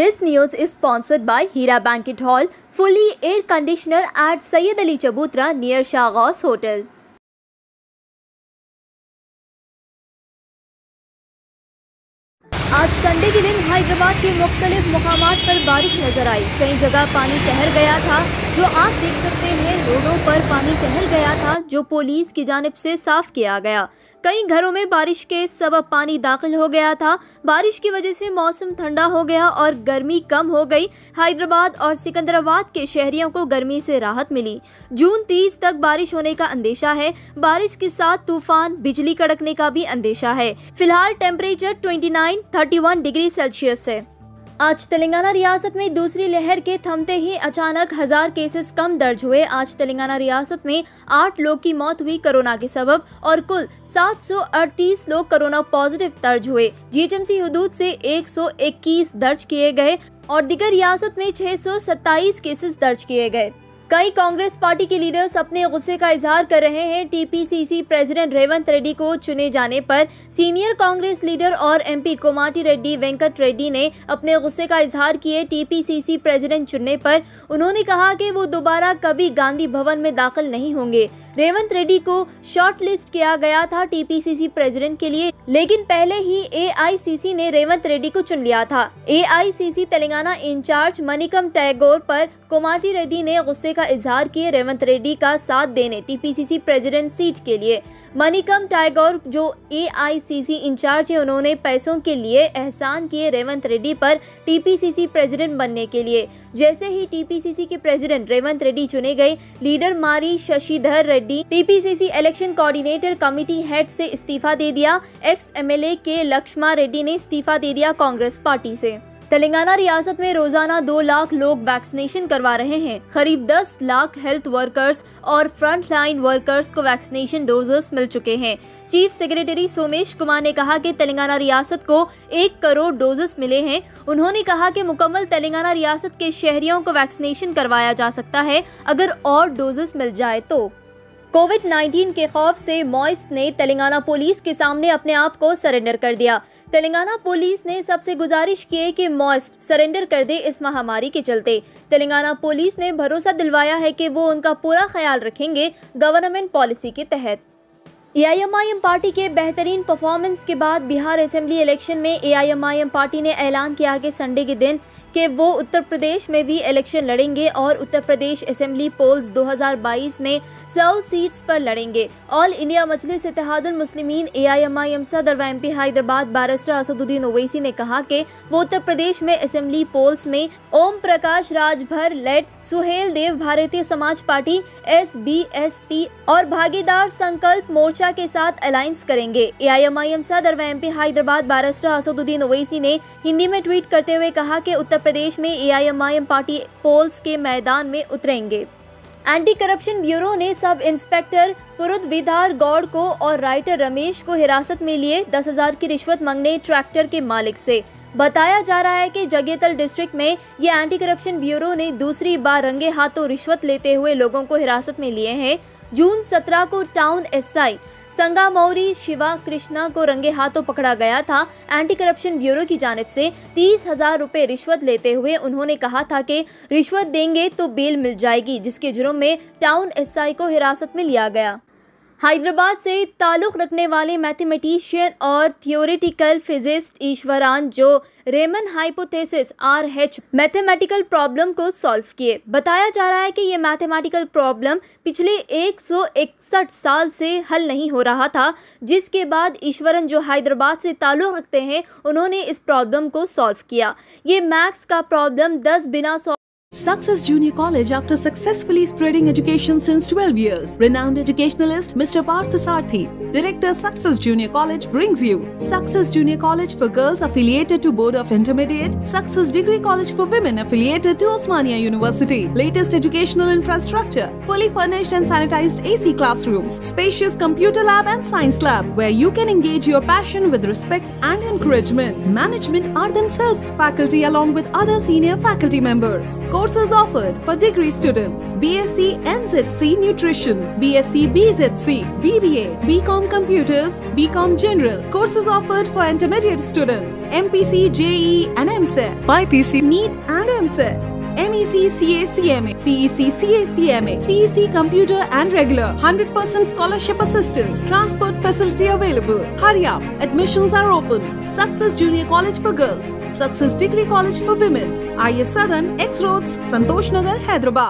This news is sponsored by Heera bank hall fully air conditioner at Syed Ali Chabutra near Shahgas hotel आज Sunday के दिन हैदराबाद के मुख्तलिफ़ मकाम पर बारिश नज़र आई। कई जगह पानी ठहर गया था, जो आप देख सकते हैं, रोडों पर पानी ठहर गया था, जो पुलिस की जानब से साफ़ किया गया। कई घरों में बारिश के सबब पानी दाखिल हो गया था। बारिश की वजह से मौसम ठंडा हो गया और गर्मी कम हो गई। हैदराबाद और सिकंदराबाद के शहरियों को गर्मी से राहत मिली। जून 30 तक बारिश होने का अंदेशा है। बारिश के साथ तूफ़ान, बिजली कड़कने का भी अंदेशा है। फ़िलहाल टेम्परेचर 29 31 डिग्री सेल्सियस है। आज तेलंगाना रियासत में दूसरी लहर के थमते ही अचानक हज़ार केसेस कम दर्ज हुए। आज तेलंगाना रियासत में आठ लोग की मौत हुई कोरोना के सबब और कुल 738 लोग कोरोना पॉजिटिव दर्ज हुए। जीएचएमसी हदूद से 121 दर्ज किए गए और दिगर रियासत में 627 केसेस दर्ज किए गए। कई कांग्रेस पार्टी के लीडर्स अपने गुस्से का इजहार कर रहे हैं। टीपीसीसी प्रेसिडेंट रेवंत रेड्डी को चुने जाने पर सीनियर कांग्रेस लीडर और एमपी कोमाटी रेड्डी, वेंकट रेड्डी ने अपने गुस्से का इजहार किए। टीपीसीसी प्रेसिडेंट चुनने पर उन्होंने कहा कि वो दोबारा कभी गांधी भवन में दाखिल नहीं होंगे। रेवंत रेड्डी को शॉर्ट लिस्ट किया गया था टीपीसीसी प्रेसिडेंट के लिए, लेकिन पहले ही एआईसीसी ने रेवंत रेड्डी को चुन लिया था। AICC Telangana in charge Manickam Tagore पर कोमाटी रेड्डी ने गुस्से का इजहार किए रेवंत रेड्डी का साथ देने टीपीसीसी प्रेसिडेंट सीट के लिए। मनिकम टाइगोर, जो एआईसीसी इंचार्ज है, उन्होंने पैसों के लिए एहसान किए रेवंत रेड्डी पर टीपीसीसी प्रेसिडेंट बनने के लिए। जैसे ही टीपीसीसी के प्रेसिडेंट रेवंत रेड्डी चुने गए, leader Marri Shashidhar Reddy TPCC election coordinator committee head से इस्तीफा दे दिया। एक्स एमएलए के लक्ष्मा रेड्डी ने इस्तीफा दे दिया कांग्रेस पार्टी से। तेलंगाना रियासत में रोज़ाना दो लाख लोग वैक्सीनेशन करवा रहे हैं। करीब 10 लाख हेल्थ वर्कर्स और फ्रंट लाइन वर्कर्स को वैक्सीनेशन डोजेस मिल चुके हैं। चीफ सेक्रेटरी सोमेश कुमार ने कहा कि तेलंगाना रियासत को एक करोड़ डोजेस मिले हैं। उन्होंने कहा कि मुकम्मल तेलंगाना रियासत के शहरियों को वैक्सीनेशन करवाया जा सकता है, अगर और डोजेस मिल जाए तो। कोविड 19 के खौफ से मॉइस ने तेलंगाना पुलिस के सामने अपने आप को सरेंडर कर दिया। तेलंगाना पुलिस ने सबसे गुजारिश की है कि मॉस्ट सरेंडर कर दे इस महामारी के चलते। तेलंगाना पुलिस ने भरोसा दिलवाया है कि वो उनका पूरा ख्याल रखेंगे गवर्नमेंट पॉलिसी के तहत। एआईएमआईएम पार्टी के बेहतरीन परफॉर्मेंस के बाद बिहार असेंबली इलेक्शन में एआईएमआईएम पार्टी ने ऐलान किया कि संडे के दिन कि वो उत्तर प्रदेश में भी इलेक्शन लड़ेंगे और उत्तर प्रदेश असेंबली पोल्स 2022 में सौ सीट्स पर लड़ेंगे। All India Majlis Ittehadul Muslimeen AIMIM सदर व एमपी हैदराबाद बैरिस्टर असदुद्दीन ओवैसी ने कहा कि वो उत्तर प्रदेश में असेंबली पोल्स में Om Prakash Rajbhar led Suheldev Bharatiya Samaj party, S B S P और भागीदार संकल्प मोर्चा के साथ अलायंस करेंगे। एआईएमआईएम सदर व M P Hyderabad barrister Asaduddin Owaisi ने हिंदी में ट्वीट करते हुए कहा कि उत्तर प्रदेश में एआईएमआईएम पार्टी पोल्स के मैदान में उतरेंगे। एंटी करप्शन ब्यूरो ने सब इंस्पेक्टर पुरुद विधार गौड़ को और राइटर रमेश को हिरासत में लिए दस हज़ार की रिश्वत मांगने ट्रैक्टर के मालिक से। बताया जा रहा है कि जगेतल डिस्ट्रिक्ट में ये एंटी करप्शन ब्यूरो ने दूसरी बार रंगे हाथों रिश्वत लेते हुए लोगों को हिरासत में लिए हैं। जून 17 को टाउन एसआई संगा मौरी शिवा कृष्णा को रंगे हाथों पकड़ा गया था। एंटी करप्शन ब्यूरो की जानब से तीस हज़ार रूपए रिश्वत लेते हुए उन्होंने कहा था कि रिश्वत देंगे तो बेल मिल जाएगी, जिसके जुर्म में टाउन एसआई को हिरासत में लिया गया। हैदराबाद से ताल्लुक़ रखने वाले मैथमेटिशियन और थियोरिटिकल फिजिस्ट ईश्वरान, जो Riemann hypothesis R H mathematical problem को सॉल्व किए। बताया जा रहा है कि ये मैथमेटिकल प्रॉब्लम पिछले 161 साल से हल नहीं हो रहा था, जिसके बाद ईश्वरन जो हैदराबाद से ताल्लुक़ रखते हैं, उन्होंने इस प्रॉब्लम को सॉल्व किया। ये मैथ्स का प्रॉब्लम 10 बिना Success Junior College after successfully spreading education since 12 years. Renowned educationalist Mr. Partha Sarthi, Director Success Junior College brings you Success Junior College for girls affiliated to Board of Intermediate, Success Degree College for women affiliated to Osmania University. Latest educational infrastructure, fully furnished and sanitized AC classrooms, spacious computer lab and science lab where you can engage your passion with respect and encouragement. Management are themselves faculty along with other senior faculty members. Courses offered for degree students BSc NZC Nutrition, BSc BZC, BBA, BCom Computers, BCom General. Courses offered for intermediate students MPC, JE, and MSET, BIPC, NEET, and MSET. MEC, CA, CMA, CEC, CA, CMA, CEC Computer and Regular, 100% scholarship assistance, transport facility available. Hurry up, admissions are open. Success Junior College for Girls, Success Degree College for Women, IS Southern, X Roads, Santosh Nagar, Hyderabad.